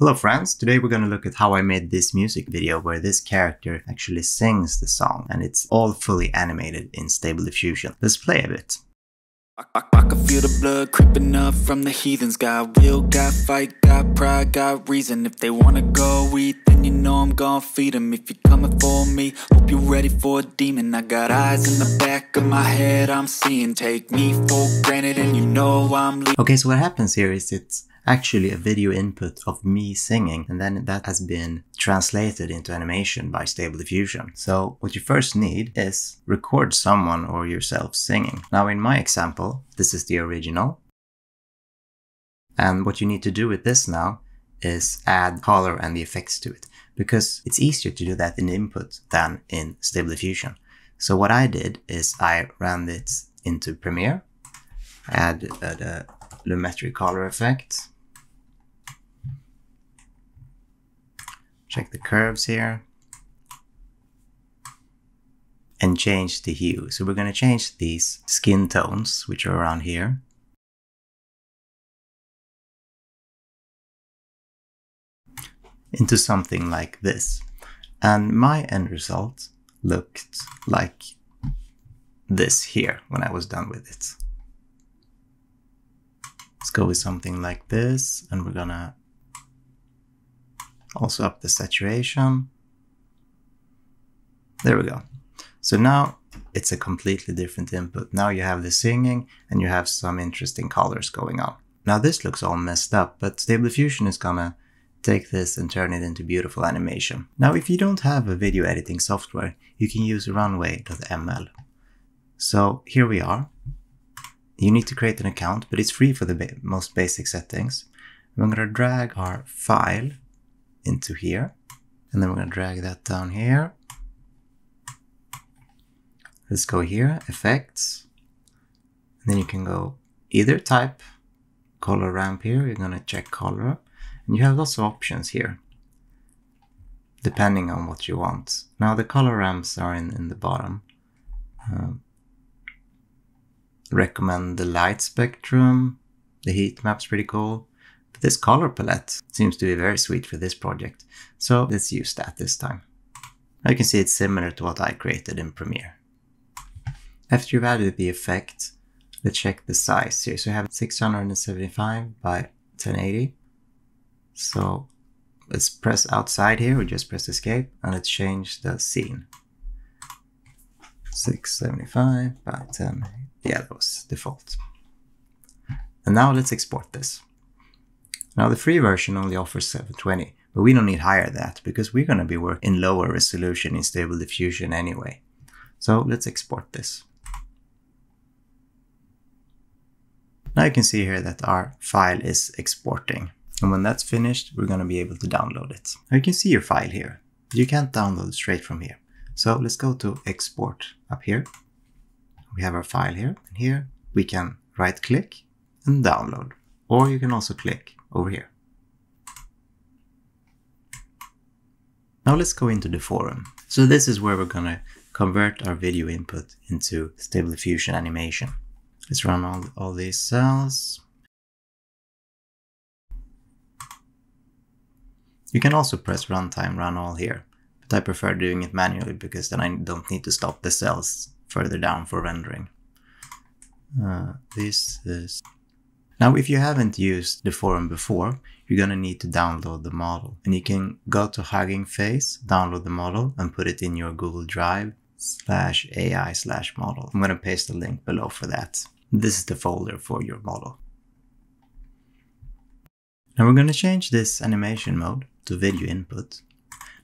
Hello friends, today we're gonna look at how I made this music video where this character actually sings the song and it's all fully animated in Stable Diffusion. Let's play a bit. I, I, I can feel the blood creeping up from the heathens. Got will, got fight, got pride, got reason. If they wanna go eat, then you know I'm gonna feed them If you're coming for me, hope you're ready for a demon. I got eyes in the back of my head, I'm seeing. Take me for granted and you know I'm leaving Okay, so what happens here is it's actually a video input of me singing and then that has been translated into animation by Stable Diffusion. So what you first need is record someone or yourself singing. Now in my example, this is the original. And what you need to do with this now is add color and the effects to it because it's easier to do that in input than in Stable Diffusion. So what I did is I ran it into Premiere, add the Lumetri color effect, check the curves here and change the hue. So we're going to change these skin tones, which are around here. into something like this. And my end result looked like this here when I was done with it. Let's go with something like this and we're gonna also up the saturation. There we go. So now it's a completely different input. Now you have the singing and you have some interesting colors going on. Now this looks all messed up, but Stable Diffusion is gonna take this and turn it into beautiful animation. Now if you don't have a video editing software, you can use runway.ml. So here we are. You need to create an account, but it's free for the ba most basic settings. I'm to drag our file into here. And then we're to drag that down here. Let's go here, effects. And then you can go either type color ramp here. You're going to check color. And you have lots of options here, depending on what you want. Now the color ramps are in, in the bottom. Um, recommend the light spectrum. The heat map's pretty cool. This color palette seems to be very sweet for this project. So let's use that this time. Now you can see it's similar to what I created in Premiere. After you've added the effect, let's check the size here. So we have 675 by 1080. So let's press outside here, or just press escape, and let's change the scene. 675 by 10. Yeah, that was default. And now let's export this. Now the free version only offers 720, but we don't need higher that because we're going to be working in lower resolution in Stable Diffusion anyway. So let's export this. Now you can see here that our file is exporting. And when that's finished, we're going to be able to download it. Now you can see your file here. You can't download straight from here. So let's go to export up here. We have our file here and here we can right click and download. Or you can also click over here. Now let's go into Deforum. So this is where we're gonna convert our video input into Stable Diffusion animation. Let's run all, all these cells. You can also press runtime run all here, but I prefer doing it manually because then I don't need to stop the cells further down for rendering. Uh, this is... Now if you haven't used Deforum before, you're gonna need to download the model. And you can go to Hugging Face, download the model, and put it in your Google Drive slash AI slash model. I'm gonna paste the link below for that. This is the folder for your model. Now we're gonna change this animation mode to video input.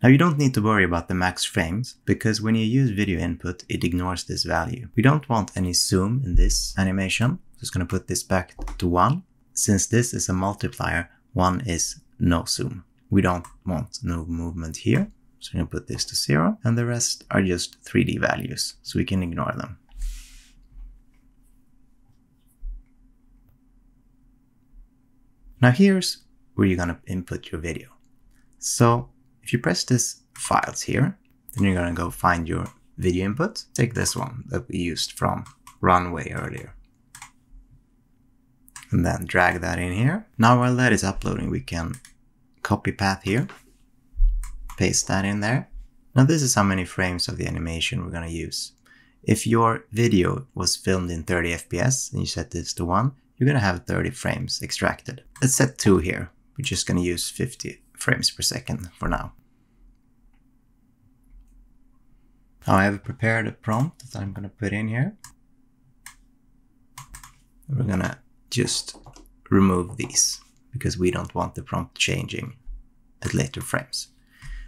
Now you don't need to worry about the max frames, because when you use video input, it ignores this value. We don't want any zoom in this animation. Just gonna put this back to one. Since this is a multiplier, one is no zoom. We don't want no movement here. So we're gonna put this to zero, and the rest are just 3D values, so we can ignore them. Now here's where you're gonna input your video. So if you press this files here, then you're gonna go find your video input. Take this one that we used from Runway earlier. And then drag that in here. Now while that is uploading, we can copy path here, paste that in there. Now this is how many frames of the animation we're going to use. If your video was filmed in 30 FPS and you set this to 1, you're going to have 30 frames extracted. Let's set 2 here. We're just going to use 50 frames per second for now. Now I have prepared a prompt that I'm going to put in here. We're to just remove these because we don't want the prompt changing at later frames.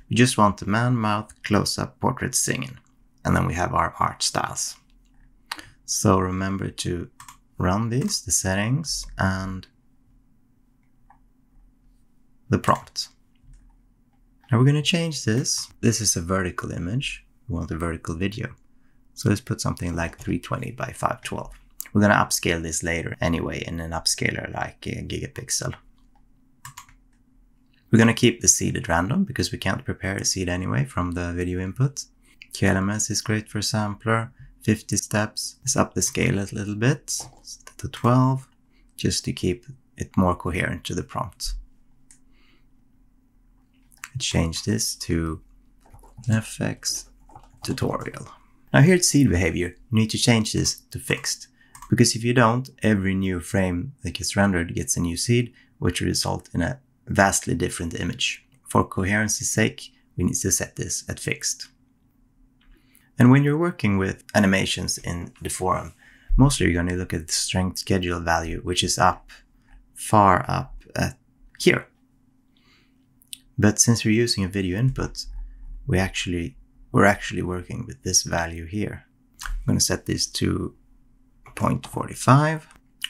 We just want the man, mouth, close-up, portrait, singing. And then we have our art styles. So remember to run these, the settings, and the prompt. Now we're going to change this. This is a vertical image. We want a vertical video. So let's put something like 320 by 512. We're going to upscale this later anyway in an upscaler like a Gigapixel. We're going to keep the seed at random because we can't prepare a seed anyway from the video input. KLMS is great for sampler. 50 steps. Let's up the scale a little bit to 12 just to keep it more coherent to the prompt. Change this to FX tutorial. Now here at seed behavior, you need to change this to fixed. Because if you don't, every new frame that gets rendered gets a new seed, which will result in a vastly different image. For coherency's sake, we need to set this at fixed. And when you're working with animations in Deforum, mostly you're going to look at the strength schedule value, which is up, far up at here. But since we're using a video input, we actually, we're actually working with this value here. I'm going to set this to 0.45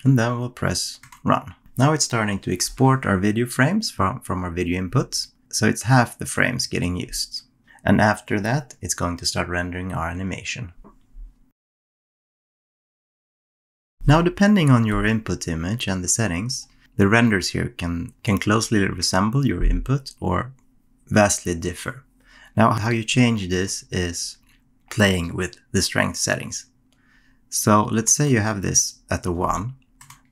and then we'll press run. Now it's starting to export our video frames from, from our video inputs. So it's half the frames getting used. And after that, it's going to start rendering our animation. Now, depending on your input image and the settings, the renders here can, can closely resemble your input or vastly differ. Now, how you change this is playing with the strength settings. So let's say you have this at the 1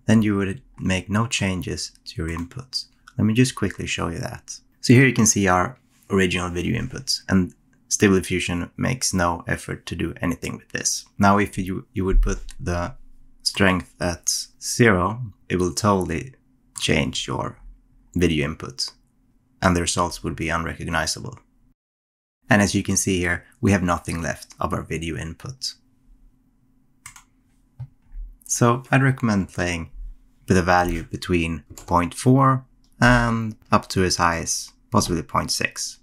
then you would make no changes to your inputs. Let me just quickly show you that. So here you can see our original video inputs and Stable Diffusion makes no effort to do anything with this. Now if you, you would put the strength at zero, it will totally change your video inputs and the results would be unrecognizable. And as you can see here, we have nothing left of our video input. So I'd recommend playing with a value between 0.4 and up to as high as possibly 0.6.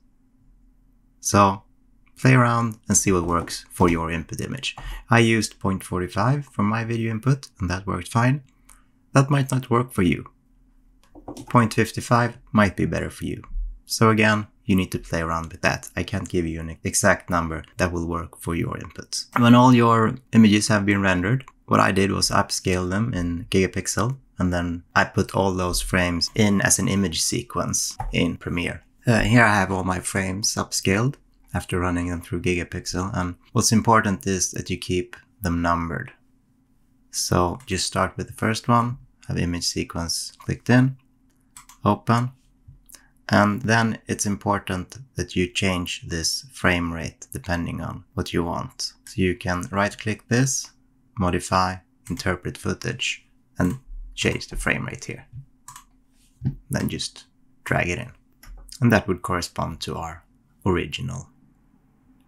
So play around and see what works for your input image. I used 0.45 for my video input and that worked fine. That might not work for you. 0.55 might be better for you. So again, you need to play around with that. I can't give you an exact number that will work for your inputs. When all your images have been rendered, what I did was upscale them in gigapixel and then I put all those frames in as an image sequence in Premiere. Uh, here I have all my frames upscaled after running them through Gigapixel and what's important is that you keep them numbered. So just start with the first one, have image sequence clicked in, open, and then it's important that you change this frame rate depending on what you want. So you can right click this, modify, interpret footage, and change the frame rate here. Then just drag it in. And that would correspond to our original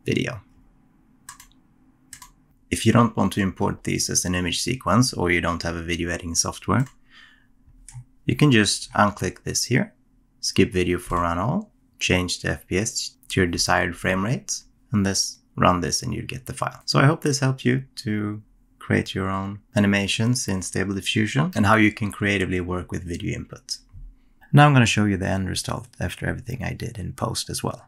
video. If you don't want to import these as an image sequence or you don't have a video editing software, you can just unclick this here, skip video for run all, change the FPS to your desired frame rate, and this run this and you get the file. So I hope this helped you to create your own animations in Stable Diffusion and how you can creatively work with video input. Now I'm going to show you the end result after everything I did in post as well.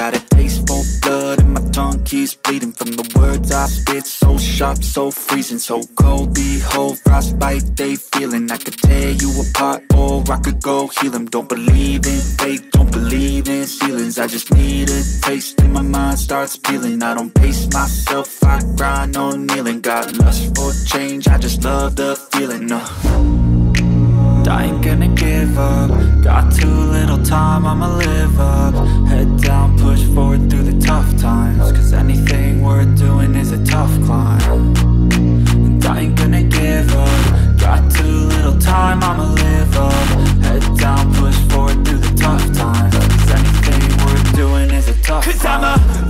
got a taste for blood and my tongue keeps bleeding From the words I spit, so sharp, so freezing So cold, behold, frostbite they feeling. I could tear you apart or I could go heal them Don't believe in fate, don't believe in ceilings. I just need a taste and my mind starts peeling. I don't pace myself, I grind on kneeling. Got lust for change, I just love the feeling uh. I ain't gonna give up. Got too little time, I'ma live up. Head down, push forward through the tough times. Cause anything worth doing is a tough climb. And I ain't gonna give up. Got too little time, I'ma live up. Head down, push forward through the tough times. Cause anything worth doing is a tough Cause climb I'ma live